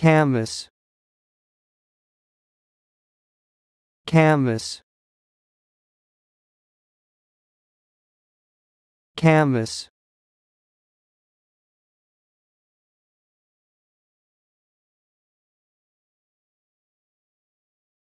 canvas. Canvas. Canvas.